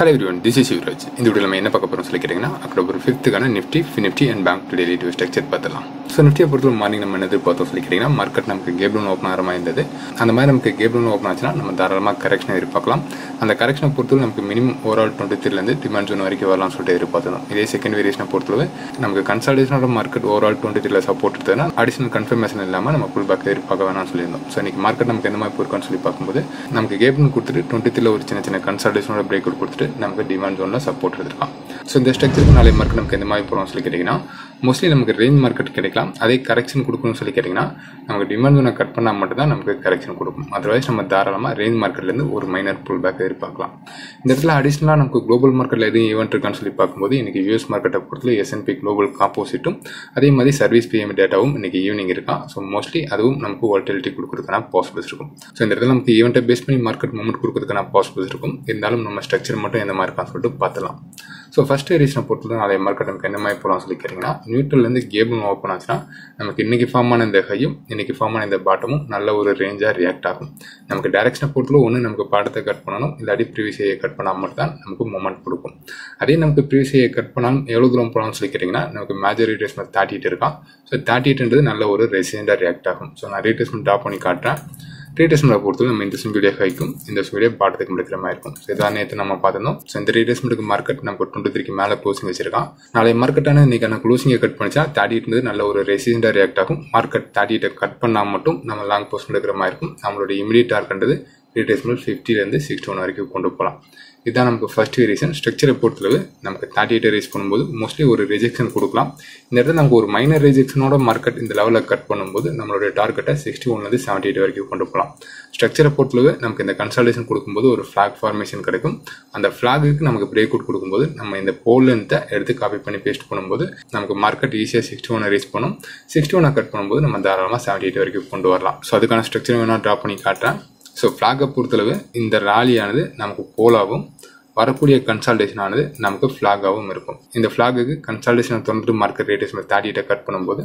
Hello everyone this is Yuvraj இந்த video நம்ம என்ன பார்க்க போகிறோம் சொல்லி கேட்டிங்கன்னா October ஃபிஃப்த்துக்கான Nifty Nifty and bank daily two structure பார்த்துலாம் ஸோ நிஃப்டியை பொறுத்தவரை மார்னிங் நம்ம என்ன எதிர்பார்த்தோம் சொல்லி கேட்டிங்கன்னா மார்க்கெட் நமக்கு கேப்லூன் ஓப்பன் ஆகிற மாதிரி இருந்தது. அந்த மாதிரி நமக்கு கேப்லூன் ஓப்பன் ஆச்சுன்னா நம்ம தாராளமாக கரெக்ஷன் எதிர்பார்க்கலாம். அந்த கரெக்ஷனை பொறுத்தவரை நமக்கு மினிமம் ஓவரால் டுவெண்ட்டி த்ரீலேருந்து டிமாண்ட் ஜோன் வரைக்கும் வரலாம்னு சொல்லிட்டு எதிர்பார்த்தோம் இதே செகண்ட் வேரியேஷனை பொறுத்தவரை நமக்கு கன்சல்டேஷனோட மார்க்கெட் ஓவரால் டுவெண்ட்டி த்ரீல சப்போர்ட் எடுத்ததுன்னா அடிஷனல் கன்ஃபர்மேஷன் இல்லாமல் நம்ம புல் பேக் எதிர்பார்க்க வேணாம்னு சொல்லியிருந்தோம். ஸோ இன்னைக்கு மார்க்கெட் நமக்கு எந்த மாதிரி போயிருக்கான்னு சொல்லி பார்க்கும்போது நமக்கு கேப்னு கொடுத்துட்டு டுவெண்ட்டி த்ரீல ஒரு சின்ன சின்ன கன்சல்டேஷனோட பிரேக் கொடுத்துட்டு நமக்கு டிமாண்ட் ஜோனில் சப்போர்ட் எடுத்துருக்கான். ஸோ இந்த ஸ்ட்ரக்சருக்கு நாளை மார்க்கெட் நமக்கு எந்த மாதிரி போகிறோம் சொல்லி கேட்டிங்கன்னா மோஸ்ட்லி நமக்கு ரேஞ்ச் மார்க்கெட் கிடைக்கலாம். அதே கரெக்ஷன் கொடுக்கணும்னு சொல்லி கேட்டிங்கன்னா நமக்கு டிமாண்ட் ஜோனை கட் பண்ணால் மட்டும்தான் நமக்கு கரெக்ஷன் கொடுக்கும். அதர்வைஸ் நம்ம தாராளமாக ரேஞ்ச் மார்க்கெட்லேருந்து ஒரு மைனர் புல் பேக் எதிர்பார்க்கலாம். இந்த இடத்துல அடிஷ்னலாக நமக்கு குளோபல் மார்க்கெட்டில் எதுவும் ஈவெண்ட் இருக்கான்னு சொல்லி பார்க்கும்போது இன்னைக்கு யூஎஸ் மார்க்கெட்டை பொறுத்தல எஸ்என்பி குளோபல் காம்போசிட்டும் அதே மாதிரி சர்வீஸ் பிஎம் டேட்டாவும் இன்றைக்கி ஈவினிங் இருக்கான் ஸோ மோஸ்ட்லி அதுவும் நமக்கு வால்டிலிட்டி கொடுக்குறதுக்கான பாசிபிள்ஸ் இருக்கும். ஸோ இந்த இடத்துல நமக்கு ஈவெண்ட்டை பேஸ் பண்ணி மார்க்கெட் மூமெண்ட் கொடுக்குறதுக்கான பாசிபிள்ஸ் இருக்கும். இருந்தாலும் நம்ம ஸ்ட்ரக்சர் மட்டும் எந்த மாதிரி இருக்கான்னு சொல்லிட்டு பார்த்துலாம் ஸோ ஃபஸ்ட் ரீசனை பொறுத்தவரை நாளைய மார்க்கெட் நமக்கு என்ன மாதிரி போகலாம்னு சொல்லி கேட்டிங்கன்னா நியூட்ரல்லேருந்து கேபிள் ஓப்பன் ஆச்சுன்னா நமக்கு இன்றைக்கி ஃபார்ம் ஆன இந்த ஹையும் இன்னைக்கு ஃபார்ம் ஆன இந்த பாட்டமும் நல்ல ஒரு ரேஞ்சாக ரியாக்ட் ஆகும். நமக்கு டேரக்ஷனை பொறுத்தவரை ஒன்று நமக்கு பாடத்தை கட் பண்ணணும் இல்லாட்டி ப்ரீவியஸ் ஏயை கட் பண்ணால் மட்டும் தான் நமக்கு மூமெண்ட் கொடுக்கும். அதே நமக்கு ப்ரீவியஸ் கட் பண்ணாலும் எவ்வளோ தூரம் போகலாம்னு சொல்லி கேட்டிங்கன்னா நமக்கு மேஜர் ரீட்ரேஸ்மெண்ட் தேர்ட்டிட்டு இருக்கான் ஸோ தேர்ட்டிட்டுன்றது நல்ல ஒரு ரெசிடெண்டாக ரியாக்ட் ஆகும். ஸோ நான் ரீட்ரேஸ்மெண்ட் ட்ராப் பண்ணி காட்டுறேன். ரீடேஸ்மெண்ட்டை பொறுத்தவரை நம்ம இந்த வீடியோ ஹைக்கும் இந்த வீடியோ பாட்டத்துக்கு முடிக்கிற மாதிரி இருக்கும். ஸோ இதான் நேற்று நம்ம பார்த்துருந்தோம் ஸோ இந்த ரீடேஸ்மெண்ட்டுக்கு மார்க்கெட் நமக்கு டுவெண்ட்டி த்ரீக்கு மேலே க்ளோசிங் வச்சிருக்கான். நாளை மார்க்கெட்டான இன்றைக்கான க்ளோசிங்கை கட் பண்ணிச்சா தேர்ட்டி இருந்தது நல்ல ஒரு ரெசிஸ்டாக ரியாக்ட் ஆகும். மார்க்கெட் தேர்ட்டி கட் பண்ணால் மட்டும் நம்ம லாங் போஸ்ட் எடுக்கிற மாதிரி இருக்கும். நம்மளோட இமீடியட் டார்கன்றது ரீடேஸ்மெண்ட் ஃபிஃப்டிலேருந்து சிக்ஸ்டி ஒன் வரைக்கும் கொண்டு போகலாம். இதுதான் நமக்கு ஃபர்ஸ்ட் ரீசன் ஸ்ட்ரக்சரை பொறுத்தளவு நமக்கு தேர்ட்டி எயிட்டை ரேஸ் பண்ணும்போது மோஸ்ட்லி ஒரு ரிஜெக்ஷன் கொடுக்கலாம். இந்த இடத்துல நமக்கு ஒரு மைனர் ரிஜெக்ஷனோட மார்க்கெட் இந்த லெவலில் கட் பண்ணும்போது நம்மளுடைய டார்கெட்டை சிக்ஸ்டி ஒன்லேருந்து செவன்ட்டி எயிட் வரைக்கும் கொண்டு போகலாம். ஸ்ட்ரக்சரை பொறுத்தளவு நமக்கு இந்த கன்சல்டேஷன் கொடுக்கும்போது ஒரு ஃப்ளாக் ஃபார்மேஷன் கிடைக்கும். அந்த ஃப்ளாகுக்கு நமக்கு பிரேக் அவுட் கொடுக்கும்போது நம்ம இந்த போல் லென்த்தை எடுத்து காப்பி பண்ணி பேஸ்ட் பண்ணும்போது நமக்கு மார்க்கெட் ஈஸியாக சிக்ஸ்டி ஒன் ரேஸ் பண்ணும். சிக்ஸ்டி ஒனை கட் பண்ணும்போது நம்ம தாராளமாக செவன்ட்டி எயிட் வரைக்கும் கொண்டு வரலாம். ஸோ அதுக்கான ஸ்ட்ரக்சர் வேணால் ட்ரா பண்ணி காட்டுறேன். ஸோ ஃப்ளாகை பொறுத்தளவு இந்த ராலியானது நமக்கு போலாகவும் வரக்கூடிய கன்சால்டேஷன் ஆனது நமக்கு ஃப்ளாகாகவும் இருக்கும். இந்த ஃப்ளாகுக்கு கன்சால்டேஷன் தொண்ணூறு மார்க்கெட் ரேட்டஸ் தேர்ட்டிட்ட கட் பண்ணும்போது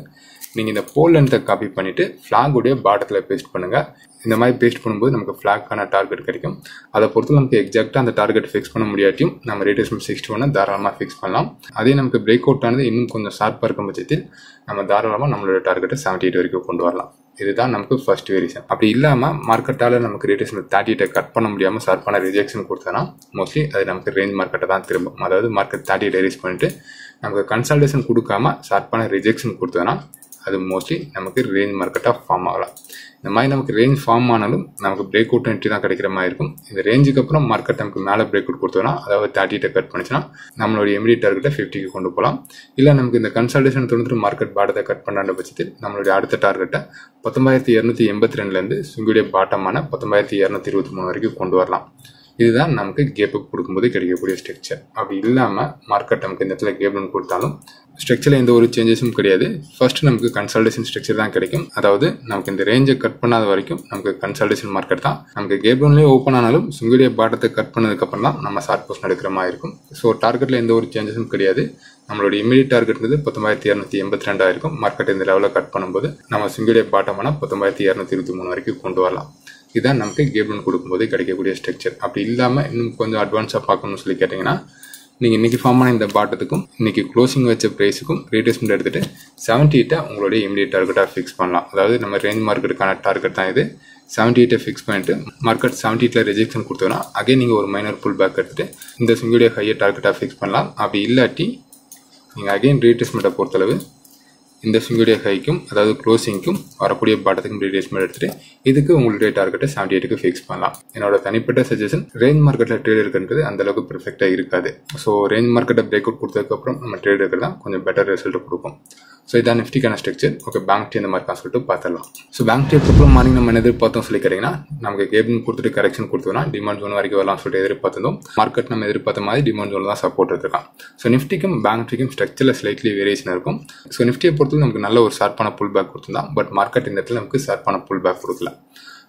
நீங்கள் இந்த போல் லென்த்தை காப்பி பண்ணிவிட்டு ஃப்ளாகுடைய பாட்டத்தில் பேஸ்ட் பண்ணுங்கள் இந்த மாதிரி பேஸ்ட் பண்ணும்போது நமக்கு ஃப்ளாக்கான டார்கெட் கிடைக்கும். அதை பொறுத்து நமக்கு எக்ஸாக்டாக அந்த டார்கெட் ஃபிக்ஸ் பண்ண முடியாட்டியும் நம்ம ரேட்டஸ்மெண்ட் சிக்ஸ்டி ஒன்று தாராளமாக ஃபிக்ஸ் பண்ணலாம். அதே நமக்கு பிரேக் அவுட் ஆனது இன்னும் கொஞ்சம் ஷார்ப்பாக இருக்கும் பட்சத்தில் நம்ம தாராளமாக நம்மளோட டார்கெட்டை செவன்ட்டி எயிட் வரைக்கும் கொண்டு வரலாம். இதுதான் நமக்கு ஃபர்ஸ்ட் வேரியேஷன் அப்படி இல்லாமல் மார்க்கெட்டால் நமக்கு ரேட்டஸ்மெண்ட் தேர்ட்டி கட் பண்ண முடியாமல் ஷார்ப்பான ரிஜெக்ஷன் கொடுத்தனா மோஸ்ட்லி அது நமக்கு ரேஞ்ச் மார்க்கெட்டை தான் திரும்பும். அதாவது மார்க்கெட் தேர்ட்டி ரேஸ் பண்ணிட்டு நமக்கு கன்சல்டேஷன் கொடுக்காம ஷார்ப்பான ரிஜெக்ஷன் கொடுத்தோன்னா அது மோஸ்ட்லி நமக்கு ரேஞ்ச் மார்க்கெட்டாக ஃபார்ம் ஆகலாம். இந்த மாதிரி நமக்கு ரேஞ்ச் ஃபார்ம் ஆனாலும் நமக்கு பிரேக் அவுட் என்ட்ரி தான் கிடைக்கிற மாதிரி இருக்கும். இந்த ரேஞ்சுக்கு அப்புறம் மார்க்கெட் நமக்கு மேலே பிரேக் அவுட் கொடுத்தோம்னா அதாவது தேர்ட்டிட்ட கட் பண்ணிச்சுன்னா நம்மளுடைய எமிடி டார்கெட்டை ஃபிஃப்டிக்கு கொண்டு போகலாம். இல்லை நமக்கு இந்த கன்சல்டேஷன் தொடர்ந்து மார்க்கெட் பாடத்தை கட் பண்ணுற பட்சத்தில் நம்மளுடைய அடுத்த டார்கெட்டை பத்தொன்பதாயிரத்தி இரநூத்தி எண்பத்தி ரெண்டுலேருந்து சுங்கியுடைய பாட்டமான பத்தொன்பதாயிரத்தி இரநூத்தி இருபத்தி மூணு வரைக்கும் கொண்டு வரலாம். இதுதான் நமக்கு கேப்புக்கு கொடுக்கும்போது கிடைக்கக்கூடிய ஸ்ட்ரக்சர் அப்படி இல்லாமல் மார்க்கெட் நமக்கு இந்த இடத்துல கேப் ஒன்று கொடுத்தாலும் ஸ்ட்ரக்சரில் எந்த ஒரு சேஞ்சஸும் கிடையாது. ஃபர்ஸ்ட் நமக்கு கன்சல்டேஷன் ஸ்ட்ரக்சர் தான் கிடைக்கும். அதாவது நமக்கு இந்த ரேஞ்சை கட் பண்ணாத வரைக்கும் நமக்கு கன்சல்டேஷன் மார்க்கெட் தான். நமக்கு கேப் ஒன்லேயே ஓப்பன் ஆனாலும் சுங்கிலிய பாட்டத்தை கட் பண்ணதுக்கப்புறம் தான் நம்ம ஷார்ட் போஸ்ட் எடுக்கிற மாதிரி இருக்கும். ஸோ டார்கெட்டில் எந்த ஒரு சேஞ்சஸும் கிடையாது. நம்மளோட இமீடியட் டார்கெட்ன்றது பத்தொம்பதாயிரத்தி இரநூத்தி எண்பத்தி ரெண்டாயிருக்கும் மார்க்கெட் இந்த லெவலில் கட் பண்ணும்போது நம்ம சுங்கிலிய பாட்டமான பத்தொம்பதாயிரத்தி இரநூத்தி இருபத்தி மூணு வரைக்கும் கொண்டு வரலாம். இதான் நமக்கு கேப்லன் கொடுக்கும்போது கிடைக்கக்கூடிய ஸ்ட்ரக்சர் அப்படி இல்லாமல் இன்னும் கொஞ்சம் அட்வான்ஸாக பார்க்கணும்னு சொல்லி கேட்டிங்கன்னா நீங்கள் இன்றைக்கி ஃபார்ம் ஆன இந்த பாட்டத்துக்கும் இன்றைக்கி க்ளோசிங் வச்ச ப்ரைஸுக்கும் ரீட்ரெஸ்மெண்ட் எடுத்துகிட்டு செவன்ட்டி எயிட்டை உங்களுடைய இமீடியட் டார்கெட்டாக ஃபிக்ஸ் பண்ணலாம். அதாவது நம்ம ரேஞ்ச் மார்க்கெட்டுக்கான டார்கெட் தான் இது. செவன்ட்டி எயிட்டை ஃபிக்ஸ் பண்ணிட்டு மார்க்கெட் செவன்ட்டி எயிட்டில் ரிஜெக்ஷன் கொடுத்தோன்னா அகைன் நீங்கள் ஒரு மைனர் புல் பேக் எடுத்துகிட்டு இந்த சிங்குடைய ஹையர் டார்கெட்டாக ஃபிக்ஸ் பண்ணலாம். அப்படி இல்லாட்டி நீங்கள் அகைன் ரீட்ரெஸ்மெண்ட்டை பொறுத்தளவு இந்த ஸ்விங்குடைய ஹைக்கும் அதாவது க்ளோசிங்க்கும் வரக்கூடிய பாட்டத்துக்கும் ரீடேஸ்மெண்ட் எடுத்துட்டு இதுக்கு உங்களுடைய டார்கெட்டை செவன்டி எயிட்டுக்கு ஃபிக்ஸ் பண்ணலாம். என்னோட தனிப்பட்ட சஜஷன் ரேஞ்ச் மார்க்கெட்டில் ட்ரேட் இருக்கிறது அந்த அளவுக்கு பெர்ஃபெக்டாக இருக்காது. ஸோ ரேஞ்ச் மார்க்கெட்டை பிரேக் அவுட் கொடுத்ததுக்கப்புறம் நம்ம ட்ரேட் இருக்கிறது தான் கொஞ்சம் பெட்டர் ரிசல்ட் கொடுக்கும். ஸோ இதான் நிஃப்டிக்கான ஸ்ட்ரக்சர் ஓகே பேங்க் டீ இந்த மாதிரி தான் சொல்லிட்டு பார்த்துடலாம். ஸோ பேங்க் டீ அப்புறம் மார்னிங் நம்ம என்ன எதிர்பார்த்தோம் சொல்லி கேட்டிங்கன்னா நமக்கு கேபின் கொடுத்துட்டு கரெக்ஷன் கொடுத்தோம்னா டிமாண்ட் ஜோன் வரைக்கும் வரலாம் சொல்லிட்டு எதிர்பார்த்தோம் மார்க்கெட் நம்ம எதிர்பார்த்த மாதிரி டிமாண்ட் ஜோன் தான் சப்போர்ட் எடுத்துருக்கான். ஸோ நிஃப்டிக்கும் பேங்க் டீக்கும் ஸ்ட்ரக்சரில் ஸ்லைட்லி வேரியேஷன் இருக்கும். ஸோ நிஃப்டியை பொறுத்தவரை நமக்கு நல்ல ஒரு ஷார்ப்பான புல் பேக் கொடுத்துருந்தான். பட் மார்க்கெட் இந்த இடத்துல நமக்கு ஷார்ப்பான புல் பேக் கொடுக்கல.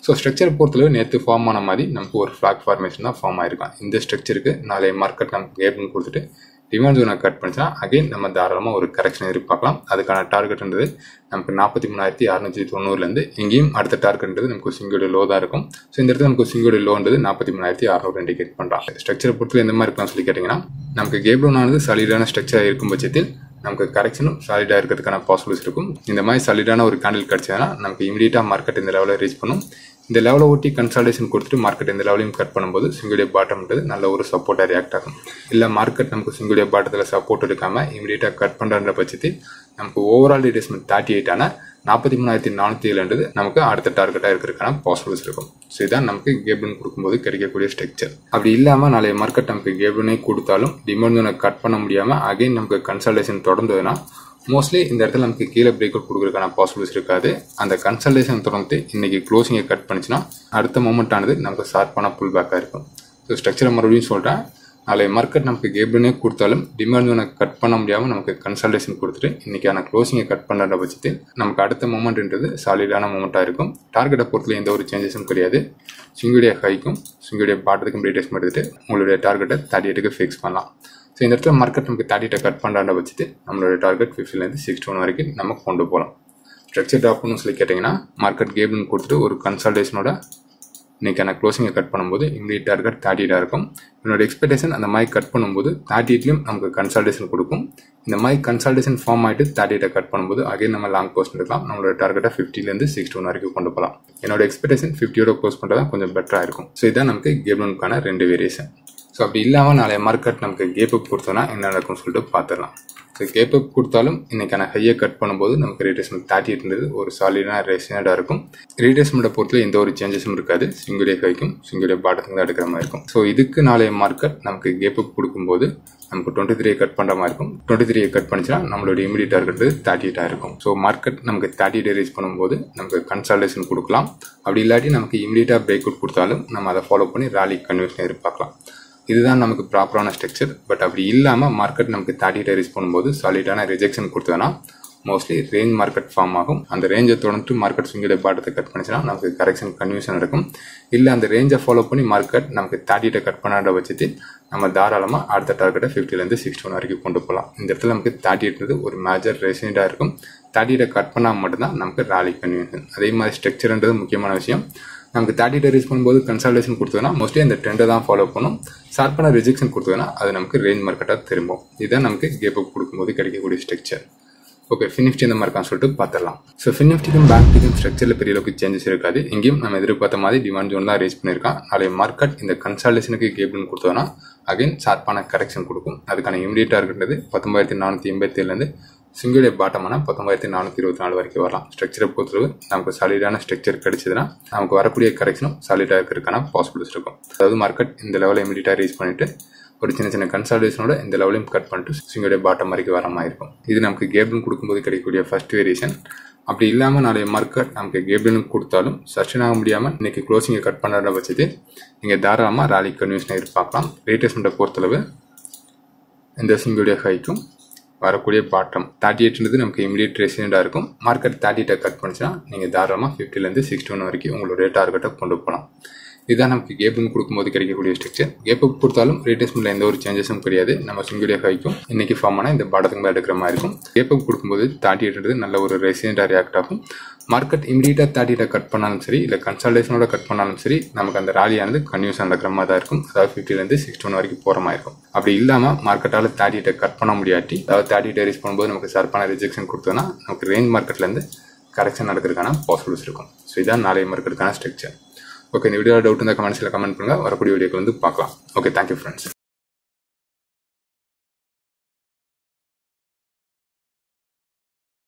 ஸோ ஸ்ட்ரக்சர் பொறுத்தளவு நேற்று ஃபார்ம் ஆன மாதிரி நமக்கு ஒரு ஃப்ளாக் ஃபார்மேஷன் தான் ஃபார்ம் ஆயிருக்கான். இந்த ஸ்ட்ரக்சருக்கு நாளை மார்க்கெட் நமக்கு கேப்னு கொடுத்துட்டு டிமாண்ட் ஜோனை கட் பண்ணிச்சுன்னா அகைன் நம்ம தாராளமாக ஒரு கரெக்ஷன் எதிர்பார்க்கலாம். அதுக்கான டார்கெட்ன்றது நமக்கு நாற்பத்தி மூணாயிரத்தி அறுநூற்றி தொண்ணூறுலேருந்து எங்கேயும் அடுத்த டார்கெட்ன்றது நமக்கு சிங்கோட லோ தான் இருக்கும். ஸோ இந்த இடத்துல நமக்கு சிங்கோட லோன்றது நாற்பத்தி மூணாயிரத்தி அறுநூறு இண்டிகேட் பண்ணுறாங்க ஸ்ட்ரக்சர் பொறுத்து எந்த மாதிரி இருக்கலாம் சொல்லி கேட்டிங்கன்னா நமக்கு கேப்லோனானது சாலிடான ஸ்ட்ரக்சராக இருக்கும் பட்சத்தில் நமக்கு கரெக்ஷனும் சாலிடாக இருக்கிறதுக்கான பாசிபிலிட்டிஸ் இருக்கும். இந்த மாதிரி சாலிடான ஒரு கேண்டில் கிடச்சதுன்னா நமக்கு இமீடியட்டாக மார்க்கெட் இந்த லெவலில் ரீச் பண்ணும். இந்த லெவலை ஒட்டி கன்சால்டேஷன் கொடுத்துட்டு மார்க்கெட் இந்த லெவலையும் கட் பண்ணும்போது சிங்குடைய பாட்டம்ன்றது நல்ல ஒரு சப்போர்ட்டாக ரியாக்ட் ஆகும். இல்லை மார்க்கெட் நமக்கு சிங்குடைய பாட்டத்தில் சப்போர்ட் எடுக்காமல் இமீடியட்டாக கட் பண்ணுற பட்சத்தில் நமக்கு ஓவரால் ரிட்ரேஸ்மெண்ட் தேர்ட்டி எயிட்டான நாற்பத்தி மூணாயிரத்தி நானூற்றி ஏழுன்றது நமக்கு அடுத்த டார்கெட்டாக இருக்கிறதுக்கான பாசிபிள்ஸ் இருக்கும். ஸோ இதான் நமக்கு கேப்டன் கொடுக்கும்போது கிடைக்கக்கூடிய ஸ்ட்ரக்சர் அப்படி இல்லாமல் நாளைய மார்க்கெட் நமக்கு கேப்டனே கொடுத்தாலும் டிமாண்ட் கட் பண்ண முடியாமல் அகைன் நமக்கு கன்சல்டேஷன் தொடர்ந்ததுன்னா மோஸ்ட்லி இந்த இடத்துல நமக்கு கீழே பிரேக் அவுட் கொடுக்குறதுக்கான பாசிபிலிட்டிஸ் இருக்காது. அந்த கன்சல்டேஷன் தொடர்ந்து இன்றைக்கி க்ளோசிங்கை கட் பண்ணிச்சுன்னா அடுத்த மூமெண்ட் ஆனது நமக்கு ஷார்ப்பான புல் பேக்காக இருக்கும். ஸோ ஸ்ட்ரக்சரை மறுபடியும் சொல்கிறேன் நாளை மார்க்கெட் நமக்கு கேப்டனே கொடுத்தாலும் டிமாண்ட் ஜோனை கட் பண்ண முடியாமல் நமக்கு கன்சல்டேஷன் கொடுத்துட்டு இன்றைக்கான க்ளோசிங்கை கட் பண்ணுற பட்சத்தில் நமக்கு அடுத்த மூமெண்ட்ன்றது சாலிடான மூமெண்ட்டாக இருக்கும். டார்கெட்டை பொறுத்தல எந்த ஒரு சேஞ்சஸும் கிடையாது. சுங்கியுடைய ஹைக்கும் சுங்கியுடைய பாட்டத்துக்கும் ரீடேஸ்மெண்ட் எடுத்துட்டு உங்களுடைய டார்கெட்டை தேர்ட்டி எட்டுக்கு ஃபிக்ஸ் பண்ணலாம். ஸோ இந்த இடத்துல மார்க்கெட் நமக்கு தேர்ட்டிட்ட கட் பண்ணுறாண்ட வச்சுட்டு நம்மளோட டார்கெட் ஃபிஃப்டிலேருந்து சிக்ஸ்டி ஒன் வரைக்கும் நம்ம கொண்டு போகலாம் ஸ்ட்ரக்சர் டாப்னு சொல்லி கேட்டிங்கன்னா மார்க்கெட் கேப்னு கொடுத்துட்டு ஒரு கன்சல்டேஷனோட இன்னைக்கான க்ளோசிங்கை கட் பண்ணும்போது எங்களுடைய டார்கெட் தேர்ட்டியாக இருக்கும். என்னோட எக்ஸ்பெக்டேஷன் அந்த மாதிரி கட் பண்ணும்போது தேர்ட்டி எயிட்லையும் நமக்கு கன்சல்டேஷன் கொடுக்கும். இந்த மாதிரி கன்சல்டேஷன் ஃபார்ம் ஆகிட்டு தேர்ட்டி எயிட்டை கட் பண்ணும்போது அகைன் நம்ம லாங் க்ளோஸ் எடுக்கலாம். நம்மளோட டார்கெட்டாக ஃபிஃப்டிலேருந்து சிக்ஸ்டி ஒன் வரைக்கும் கொண்டு போகலாம் என்னோட எக்ஸ்பெக்டேஷன் ஃபிஃப்டியோட க்ளோஸ் பண்ணுறது கொஞ்சம் பெட்டராக இருக்கும். ஸோ இதான் நமக்கு கேப்லோனுக்கான ரெண்டு வேரியேஷன் ஸோ அப்படி இல்லாமல் நாளைய மார்க்கெட் நமக்கு கேப் அப் கொடுத்தோன்னா என்ன நடக்கும்னு சொல்லிட்டு பார்த்துடலாம். ஸோ கேப் அப் கொடுத்தாலும் இன்றைக்கான ஹையை கட் பண்ணும்போது நமக்கு ரீட்ரேஸ்மெண்ட் தேர்ட்டி இருந்தது. ஒரு சாலிடான ரெசினடாக இருக்கும். ரீட்ரேஸ்மெண்ட்டை பொறுத்தல எந்த ஒரு சேஞ்சஸும் இருக்காது. சிங்கிளே ஹைக்கும் சிங்கிளே பாட்டத்துக்கு தான் எடுக்கிற மாதிரி இருக்கும். ஸோ இதுக்கு நாளைய மார்க்கெட் நமக்கு கேப் அப் கொடுக்கும்போது நமக்கு டுவெண்ட்டி த்ரீ கட் பண்ணுற மாதிரி இருக்கும். டுவெண்ட்டி த்ரீ கட் பண்ணிச்சுன்னா நம்மளோட இமீடியட் டார்கெட் தேர்ட்டி எயிட்டாக இருக்கும். ஸோ மார்க்கெட் நமக்கு தேர்ட்டி எயிட் ரீச் பண்ணும்போது நமக்கு கன்சல்டேஷன் கொடுக்கலாம். அப்படி இல்லாட்டி நமக்கு இமீடியட்டாக பிரேக் அவுட் கொடுத்தாலும் நம்ம அதை ஃபாலோ பண்ணி ராலி கன்வென்ஷன் எதிர்பார்க்கலாம். இதுதான் நமக்கு ப்ராப்பரான ஸ்ட்ரக்சர் பட் அப்படி இல்லாமல் மார்க்கெட் நமக்கு தேர்ட்டி ரீச் பண்ணும்போது சாலிடான ரிஜெக்ஷன் கொடுத்ததுன்னா மோஸ்ட்லி ரேஞ்ச் மார்க்கெட் ஃபார்ம் ஆகும். அந்த ரேஞ்சை தொடர்ந்து மார்க்கெட் ஸ்விங்கோட பாட்டத்தை கட் பண்ணிச்சுன்னா நமக்கு கரெக்ஷன் கன்ஃபியூஷன் இருக்கும் இல்லை அந்த ரேஞ்சை ஃபாலோ பண்ணி மார்க்கெட் நமக்கு தேர்ட்டிட்ட கட் பண்ணாத பட்சத்தில் நம்ம தாராளமாக அடுத்த டார்கெட்டை ஃபிஃப்டிலேருந்து சிக்ஸ்டி ஒன் வரைக்கும் கொண்டு போகலாம் இந்த இடத்துல நமக்கு தேர்ட்டி எட்டுன்றது ஒரு மேஜர் ரெசிடாக இருக்கும். தேர்ட்டிட்ட கட் பண்ணால் மட்டும்தான் நமக்கு ராலி கன்வியூஷன் அதே மாதிரி ஸ்ட்ரக்சர்ன்றது முக்கியமான விஷயம். நமக்கு தேர்ட்டி டே ரீச் பண்ணும்போது கன்சல்டேஷன் கொடுத்ததுன்னா மோஸ்ட்லி அந்த ட்ரெண்டை தான் ஃபாலோ பண்ணும். ஷார்ப்பான ரிஜெக்ஷன் கொடுத்ததுன்னா அது நமக்கு ரேஞ்ச் மார்க்கெட்டாக திரும்பும். இதுதான் நமக்கு கேப் அப் கொடுக்கும்போது கிடைக்கக்கூடிய ஸ்ட்ரக்சர் ஓகே ஃபினிஃப்டி இந்த மாதிரி இருக்கான்னு சொல்லிட்டு பார்த்துடலாம். ஸோ ஃபினிஃப்டிக்கும் பேங்க்டிக்கும் ஸ்ட்ரக்சரில் பெரிய அளவுக்கு சேஞ்சஸ் இருக்காது. இங்கேயும் நம்ம எதிர்பார்த்த மாதிரி டிமாண்ட் ஜோன் தான் ரீச் பண்ணியிருக்கான். நாளைய மார்க்கெட் இந்த கன்சல்டேஷனுக்கு கேப்னு கொடுத்தோன்னா அகைன் ஷார்ப்பான கரெக்ஷன் கொடுக்கும். அதுக்கான இமீடியட்டாக இருக்கின்றது பத்தொம்பாயிரத்தி நானூற்றி எண்பத்தி ஏழுலேருந்து சிங்குடைய பாட்டமான பத்தொன்பதாயிரத்தி நானூற்றி இருபத்தி நாலு வரைக்கும் வரலாம். ஸ்ட்ரக்சரை பொறுத்தளவு நமக்கு சாலிடான ஸ்ட்ரக்சர் கிடைச்சதுன்னா நமக்கு வரக்கூடிய கரெக்ஷனும் சாலிடாக இருக்கிறதுக்கான பாசிபிலிட்டிஸ் இருக்கும். அதாவது மார்க்கெட் இந்த லெவலில் இமீடியட்டாக ரீச் பண்ணிட்டு ஒரு சின்ன சின்ன கன்சல்டேஷனோட இந்த லெவலையும் கட் பண்ணிட்டு சிங்குடைய பாட்டம் வரைக்கும் வர மாதிரி இருக்கும். இது நமக்கு கேப்டன் கொடுக்கும்போது கிடைக்கக்கூடிய ஃபர்ஸ்ட் வேரியேஷன் அப்படி இல்லாமல் நாளைய மார்க்கெட் நமக்கு கேப்டனுக்கு கொடுத்தாலும் சஸ்டெயின் ஆக முடியாமல் இன்றைக்கி க்ளோசிங்கை கட் பண்ணுற பட்சத்தில் நீங்கள் தாராளமாக ராலி கன்வியூஷனை எதிர்பார்க்கலாம். ரேட்டஸ்மெண்ட்டை பொறுத்தளவு இந்த சிங்குடைய ஹைக்கும் வரக்கூடிய பாட்டம் தேர்ட்டி எயிட்ன்றது நமக்கு இமீடியட் ரெசிடெண்டாக இருக்கும். மார்க்கெட் தேர்ட்டி எயிட்டை கட் பண்ணிச்சுன்னா நீங்கள் தாராளமாக ஃபிஃப்டிலேருந்து சிக்ஸ்டி ஒன் வரைக்கும் உங்களுடைய டார்கெட்டை கொண்டு போகலாம். இதுதான் நமக்கு கேப்னு கொடுக்கும்போது கிடைக்கக்கூடிய ஸ்ட்ரக்சர் கேப் கொடுத்தாலும் ரேட்டஸ்மெண்ட்ல எந்த ஒரு சேஞ்சஸும் கிடையாது. நம்ம சிங்குடைய ஹைக்கும் இன்னைக்கு ஃபார்ம் ஆனால் இந்த பாடத்துக்கு மேலே எடுக்கிற மாதிரி இருக்கும். கேப் கொடுக்கும்போது தேர்ட்டி எயிட்ன்றது நல்ல ஒரு ரெசிடென்டாக ரியாக்ட் ஆகும். மார்க்கெட் இமீடியட்டாக தேர்ட்டியில் கட் பண்ணாலும் சரி இல்லை கன்சல்டேஷனோட கட் பண்ணாலும் சரி நமக்கு அந்த ராலியானது கன்யூஸ் நடக்கிற மாதிரி தான் இருக்கும். அதாவது ஃபிஃப்டிலேருந்து சிக்ஸ்டி ஒன் வரைக்கும் போகிற மாதிரி இருக்கும். அப்படி இல்லாமல் மார்க்கெட்டால் தேர்ட்டிட்ட கட் பண்ண முடியாட்டி அதாவது தேர்ட்டிட்டை ரீஸ் பண்ணும்போது நமக்கு சர்ப்பான ரிஜெக்ஷன் கொடுத்தோன்னா நமக்கு ரேஞ்ச் மார்க்கெட்லேருந்து கரெக்ஷன் நடக்கிறதுக்கான பாசிபிலிட்டிஸ் இருக்கும். ஸோ இதான் நாளைய மார்க்கெட்டுக்கான ஸ்ட்ரக்சர் ஓகே இந்த வீடியோ டவுட் இருந்தால் கமெண்ட்ஸில் கமெண்ட் பண்ணுங்கள் வரக்கூடிய வீடியோக்கு வந்து பார்க்கலாம். Okay thank you friends